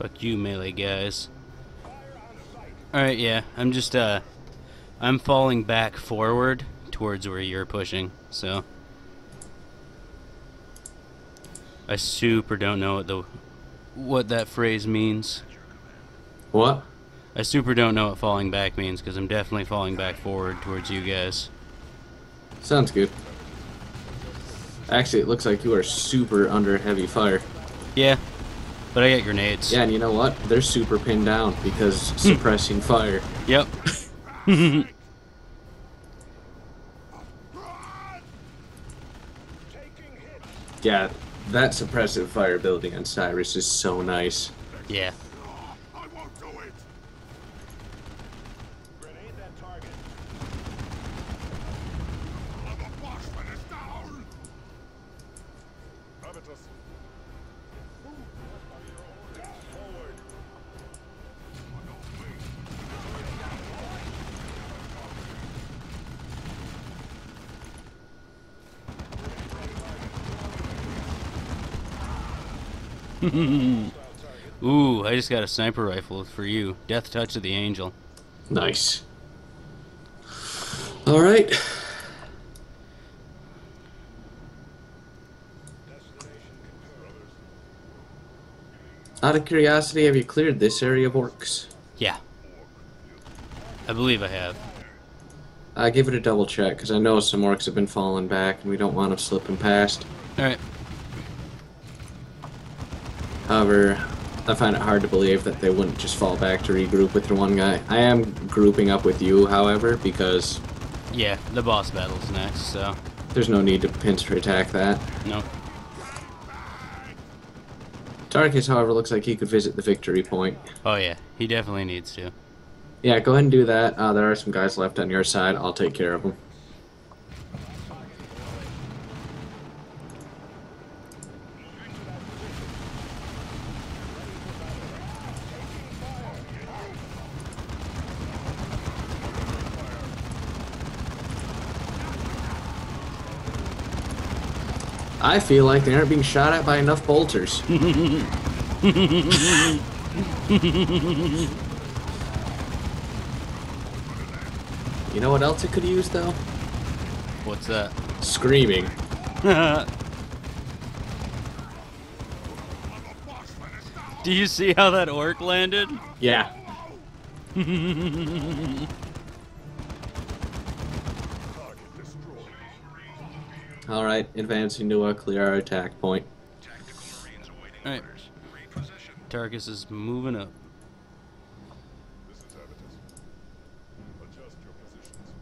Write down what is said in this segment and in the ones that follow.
Fuck you, melee guys. Alright, yeah, I'm just, uh, I'm falling back forward towards where you're pushing, so. I super don't know what the, what that phrase means. What? I super don't know what falling back means, because I'm definitely falling back forward towards you guys. Sounds good. Actually, it looks like you are super under heavy fire. Yeah, but I get grenades. Yeah, and you know what? They're super pinned down because hmm. suppressing fire. Yep. Yeah, that suppressive fire building on Cyrus is so nice. yeah. Ooh, I just got a sniper rifle for you. Death Touch of the Angel. Nice. All right. Out of curiosity, have you cleared this area of orcs? Yeah. I believe I have. I give it a double check because I know some orcs have been falling back and we don't want them slipping past. Alright. However, I find it hard to believe that they wouldn't just fall back to regroup with their one guy. I am grouping up with you, however, because Yeah, the boss battle's next, so. there's no need to pincer attack that. No. Tarkus, however, looks like he could visit the victory point. Oh, yeah. He definitely needs to. Yeah, go ahead and do that. Uh, there are some guys left on your side. I'll take care of them. I feel like they aren't being shot at by enough bolters. you know what else it could use though? What's that? Screaming. Do you see how that orc landed? Yeah. All right, advancing to a clear attack point. Tactical Marines awaiting Alright. Tarkus is moving up. This is Avitus. Adjust your positions.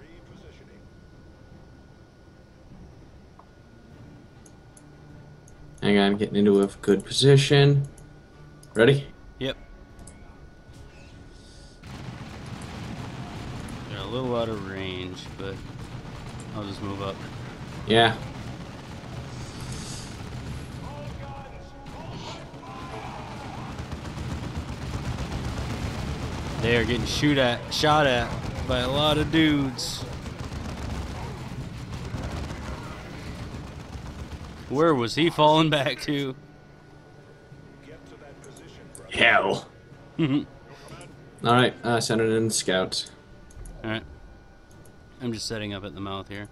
Repositioning. Hang on, getting into a good position. Ready? Yep. They're a little out of range, but I'll just move up. Yeah. They are getting shoot at, shot at by a lot of dudes. Where was he falling back to? Get to that position, brother. Hell. Alright, All right, uh, send it in the scouts. I'm just setting up at the mouth here.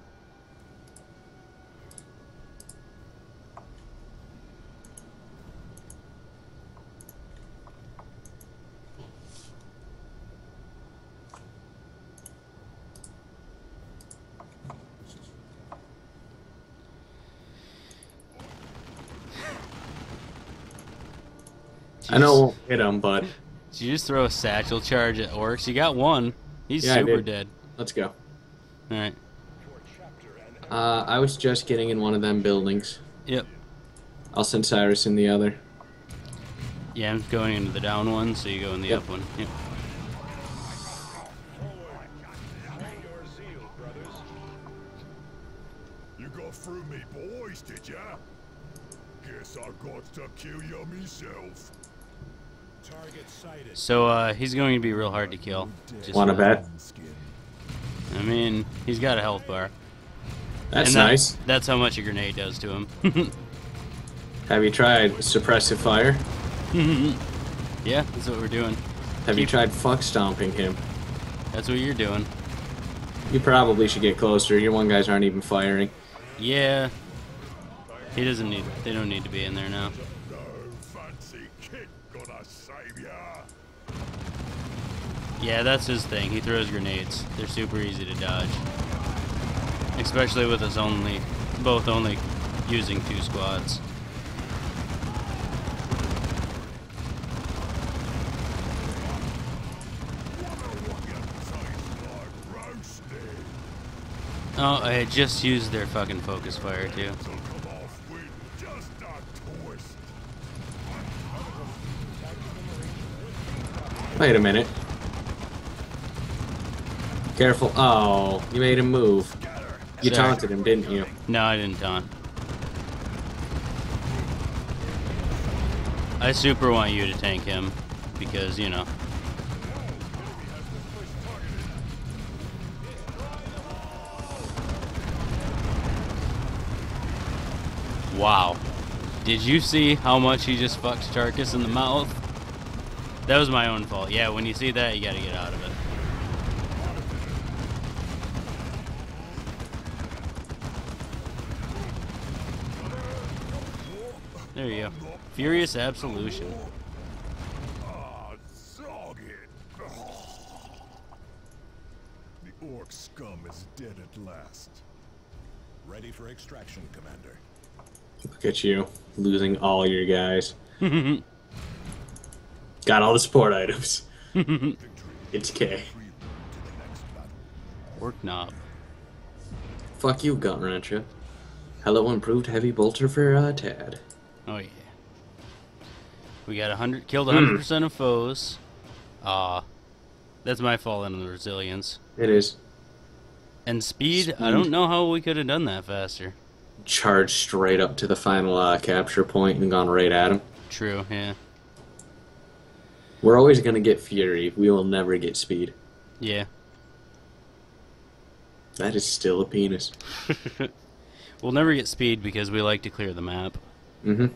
I know it won't hit him, but Did you just throw a satchel charge at orcs? You got one. He's Yeah, super dead. let's go. Alright. Your chapter and Uh, I was just getting in one of them buildings. Yep. I'll send Cyrus in the other. Yeah, I'm going into the down one, so you go in the Yep. up one. Yep. forward. Bring your zeal, brothers. You got through me, boys, did ya? Guess I got to kill you myself. Target sighted. So, uh, he's going to be real hard to kill. Just, Want to bet? I mean, he's got a health bar. That's And that- nice. That's how much a grenade does to him. Have you tried suppressive fire? Yeah, that's what we're doing. Have you Keep- tried fuck stomping him? That's what you're doing. You probably should get closer. Your one guys aren't even firing. Yeah. He doesn't need. They don't need to be in there now. No fancy kid gonna save ya. Yeah, that's his thing. He throws grenades. They're super easy to dodge. Especially with us only, both only using two squads. Oh, I just used their fucking focus fire too. Wait a minute. Careful. Oh, you made him move. You Sorry. taunted him, didn't you? No, I didn't taunt. I super want you to tank him because you know. Wow. Did you see how much he just fucked Tarkus in the mouth? That was my own fault. Yeah, when you see that, you gotta get out of it. There you go. Furious Absolution. Zog it. The orc scum is dead at last. Ready for extraction, Commander. Look at you, losing all your guys. Got all the support items. it's K. Work knob. Fuck you, Gun Rancher. Hello, improved heavy bolter for uh, Tad. Oh yeah. We got a hundred killed a hundred percent of foes. Ah, that's my fault in the resilience It is. and speed. I don't know how we could have done that faster. Charged straight up to the final uh, capture point and gone right at him. True. Yeah. We're always gonna get Fury. We will never get speed. Yeah. That is still a penis. we'll never get speed because we like to clear the map. Mm-hmm.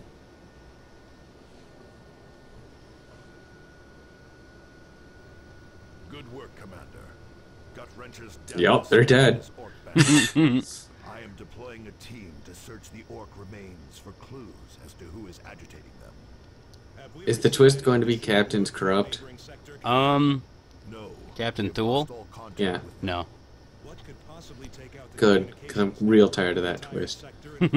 Good work, Commander. Gut wrenchers Yup, they're dead. I am deploying a team to search the orc remains for clues as to who is agitating them. Is the twist going to be Captain's corrupt? Um. No. Captain Thule? lost all contact Yeah. No. What could possibly take out the Good, because I'm real tired of that twist.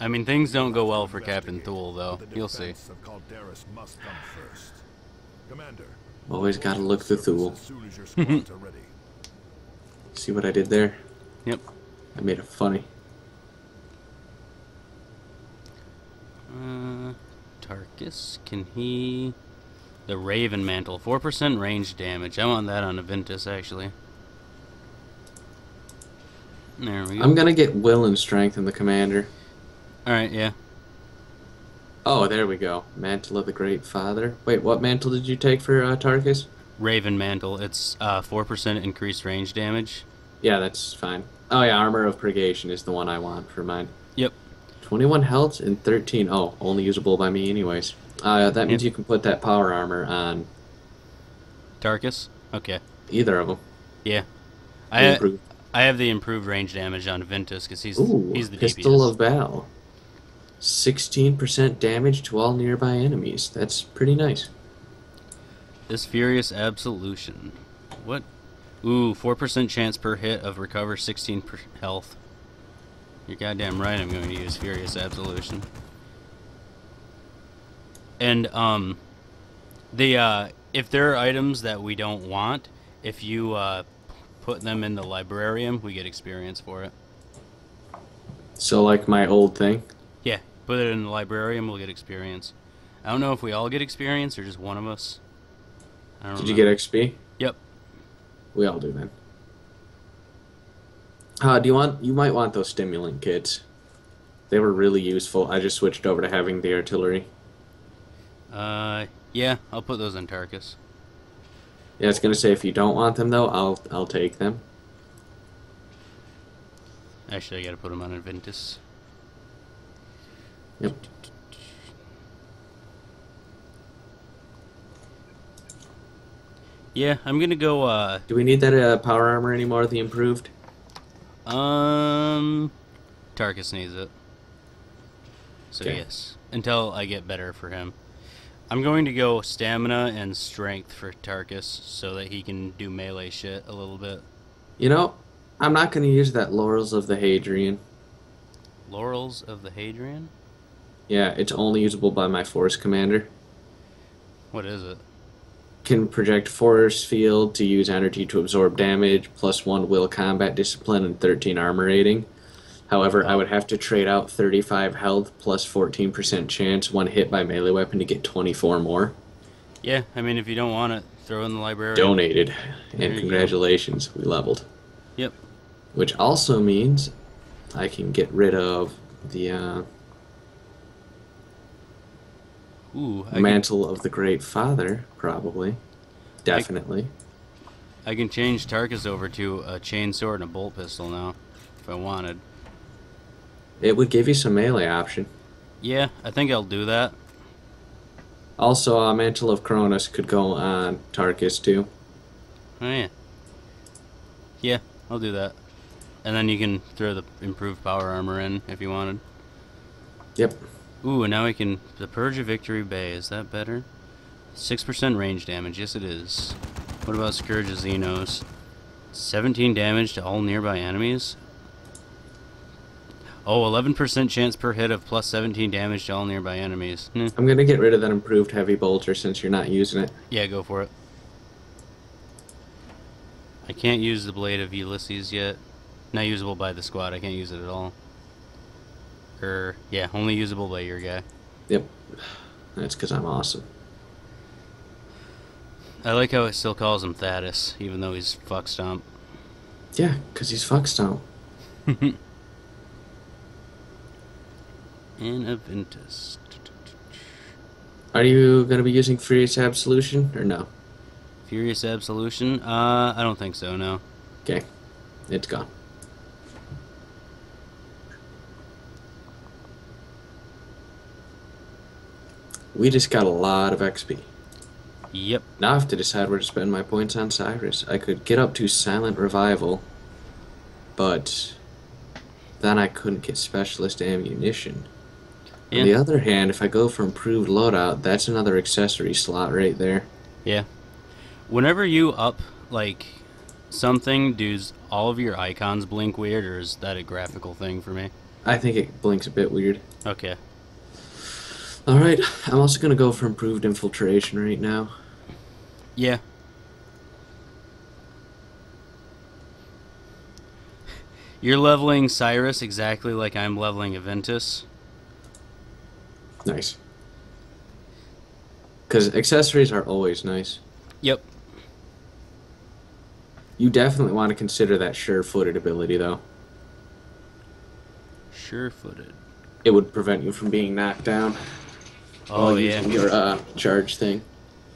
I mean things don't go well for Captain Thule though. You'll see. defense of Calderis must come first. Commander. Always gotta look the surface Thule. As soon as your squads are ready. See what I did there? Yep. I made it funny. Uh, Tarkus, can he? The Raven Mantle, four percent range damage. I want that on Aventus actually. There we go. I'm gonna get will and strength in the commander. All right, yeah. Oh, there we go. Mantle of the Great Father. Wait, what mantle did you take for uh, Tarkus? Raven Mantle. It's uh four percent increased range damage. Yeah, that's fine. Oh yeah, Armor of Purgation is the one I want for mine. Yep. 21 health and 13. Oh, only usable by me anyways. Uh, that means Yep. you can put that power armor on Tarkus. Okay. either of them. Yeah. I I have the improved range damage on Ventus because he's Ooh, he's the Pistol DPS. of Bal. 16% damage to all nearby enemies. That's pretty nice. This Furious Absolution. What? Ooh, 4% chance per hit of recover 16 per health. You're goddamn right I'm going to use Furious Absolution. And, um, the, uh, if there are items that we don't want, if you, uh, put them in the librarium, we get experience for it. So, like my old thing. Yeah, put it in the librarium, we'll get experience. I don't know if we all get experience or just one of us. I don't Did you get XP? Yep. We all do then. Uh, do you want? You might want those stimulant kits. They were really useful. I just switched over to having the artillery. Uh, yeah, I'll put those in Tarkus. Yeah, it's gonna say if you don't want them though, I'll I'll take them. Actually, I gotta put them on Aventus. Yep. Yeah, I'm gonna go. Uh, Do we need that uh, power armor anymore? The improved. Um, Tarkus needs it. So okay. yes, until I get better for him, I'm going to go stamina and strength for Tarkus so that he can do melee shit a little bit. You know, I'm not gonna use that laurels of the Hadrian. Laurels of the Hadrian. Yeah, it's only usable by my force commander. What is it? Can project force field to use energy to absorb damage, plus one will combat discipline and 13 armor rating. However, I would have to trade out 35 health plus 14% chance one hit by melee weapon to get 24 more. Yeah, I mean, if you don't want it, throw in the library. Donated. There And you go. congratulations, we leveled. Yep. Which also means I can get rid of the uh, Ooh, I can, mantle of the Great Father, probably. Definitely. I can change Tarkus over to a chain sword and a bolt pistol now, if I wanted. It would give you some melee option. Yeah, I think I'll do that. Also, uh, Mantle of Cronus could go on Tarkus too. Oh yeah. Yeah, I'll do that. And then you can throw the improved power armor in if you wanted. Yep. Ooh, and now we can the Purge of Victory Bay. Is that better? Six percent range damage. Yes, it is. What about Scourge of Xenos? Seventeen damage to all nearby enemies. Oh, 11% chance per hit of plus 17 damage to all nearby enemies. Hmm. I'm gonna get rid of that improved heavy bolter since you're not using it. Yeah, go for it. I can't use the Blade of Ulysses yet. Not usable by the squad. I can't use it at all. Er, yeah, only usable by your guy. Yep. That's because I'm awesome. I like how it still calls him Thaddeus, even though he's fuck stomp. Yeah, because he's fuck stomp. And Aventus. Are you gonna be using Furious Absolution or no? Furious Absolution? Uh, I don't think so, no. Okay. It's gone. We just got a lot of XP. Yep. Now I have to decide where to spend my points on Cyrus. I could get up to Silent Revival, but then I couldn't get Specialist Ammunition. Yeah. On the other hand, if I go for Improved Loadout, that's another accessory slot right there. Yeah. Whenever you up, like, something, does all of your icons blink weird, or is that a graphical thing for me? I think it blinks a bit weird. Okay. Alright, I'm also gonna go for Improved Infiltration right now. Yeah. You're leveling Cyrus exactly like I'm leveling Aventus. Nice. Because accessories are always nice. Yep. You definitely want to consider that sure footed ability, though. Sure footed. It would prevent you from being knocked down. Oh, yeah. Your uh, charge thing.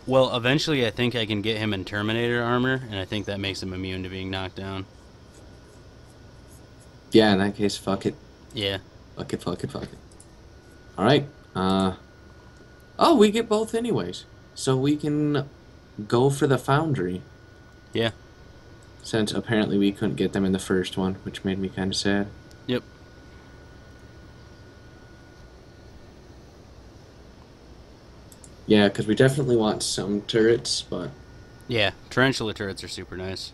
Well, eventually I think I can get him in Terminator armor, and I think that makes him immune to being knocked down. Yeah, in that case, fuck it. Yeah. Fuck it, fuck it, fuck it. Alright, uh. Oh, we get both anyways. So we can go for the Foundry. Yeah. Since apparently we couldn't get them in the first one, which made me kind of sad. Yeah, because we definitely want some turrets, but Yeah. Tarantula turrets are super nice.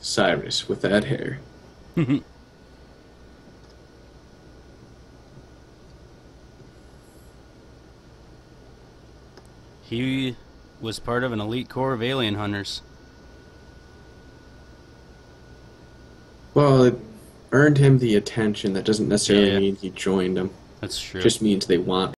Cyrus with that hair. He was part of an elite corps of alien hunters. Well, it earned him the attention. That doesn't necessarily Yeah. mean he joined them. That's true. Just means they want